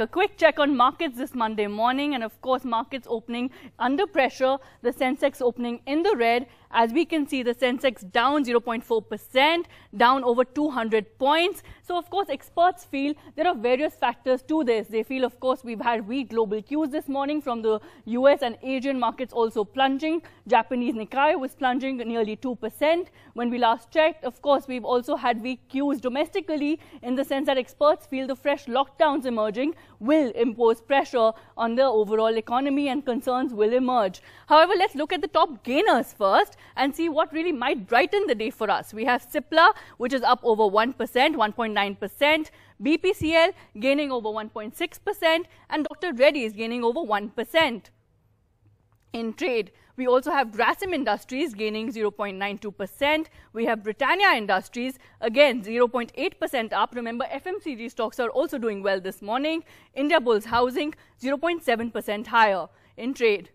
A quick check on markets this Monday morning, and of course, markets opening under pressure. The Sensex opening in the red. As we can see, the Sensex down 0.4%, down over 200 points. So, of course, experts feel there are various factors to this. They feel, of course, we've had weak global cues this morning from the US and Asian markets also plunging. Japanese Nikkei was plunging nearly 2% when we last checked. Of course, we've also had weak cues domestically in the sense that experts feel the fresh lockdowns emerging will impose pressure on the overall economy and concerns will emerge. However, let's look at the top gainers first and see what really might brighten the day for us. We have Cipla, which is up over 1%, 1.9%. BPCL gaining over 1.6% and Dr. Reddy is gaining over 1%. In trade, we also have Grasim Industries gaining 0.92%. We have Britannia Industries, again 0.8% up. Remember, FMCG stocks are also doing well this morning. Indiabulls Housing 0.7% higher in trade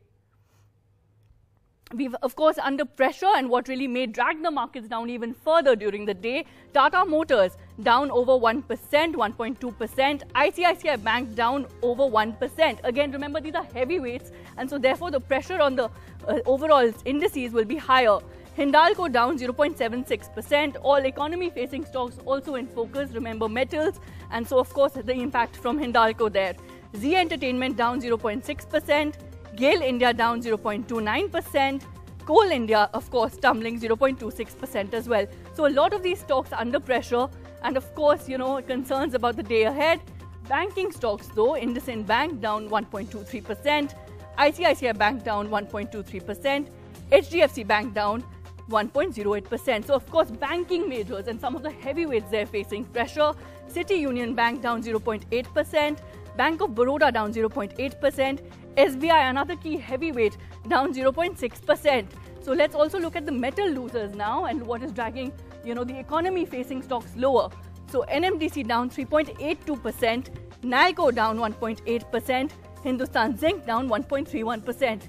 we've of course under pressure and what really may drag the markets down even further during the day tata motors down over 1% 1.2% icici bank down over 1% again remember these are heavyweights and so therefore the pressure on the uh, overall indices will be higher Hindalco down 0.76%. All economy facing stocks also in focus. Remember metals, and so, of course, the impact from Hindalco there. Zee Entertainment down 0.6%. GAIL India down 0.29%. Coal India, of course, tumbling 0.26% as well. So a lot of these stocks under pressure, and of course, you know, concerns about the day ahead. Banking stocks, though, IndusInd Bank down 1.23%, ICICI Bank down 1.23%, HDFC Bank down 1.08%. So, of course, banking majors and some of the heavyweights they're facing pressure. City Union Bank down 0.8%, Bank of Baroda down 0.8%, SBI, another key heavyweight, down 0.6%. So let's also look at the metal losers now and what is dragging, you know, the economy facing stocks lower. So NMDC down 3.82%, NALCO down 1.8%, Hindustan Zinc down 1.31%.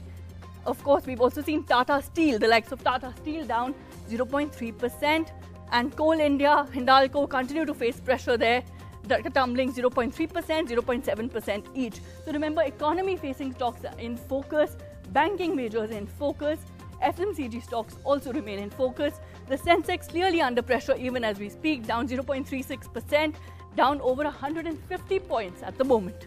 Of course, we've also seen Tata Steel, the likes of Tata Steel down 0.3%, and Coal India, Hindalco continue to face pressure there tumbling 0.3%, 0.7% each. So remember, economy facing stocks are in focus, banking majors in focus, FMCG stocks also remain in focus. The Sensex clearly under pressure even as we speak, down 0.36%, down over 150 points at the moment.